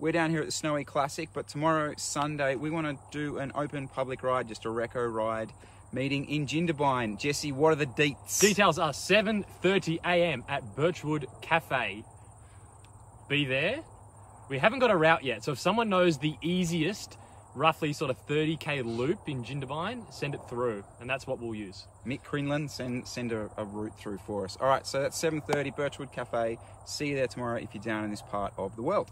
We're down here at the Snowy Classic, but tomorrow, Sunday, we want to do an open public ride, just a reco ride meeting in Jindabyne. Jesse, what are the deets? Details are 7:30 a.m. at Birchwood Cafe. Be there. We haven't got a route yet, so if someone knows the easiest, roughly sort of 30k loop in Jindabyne, send it through, and that's what we'll use. Mick Crinlan, send send a, a route through for us. All right, so that's 7:30 Birchwood Cafe. See you there tomorrow if you're down in this part of the world.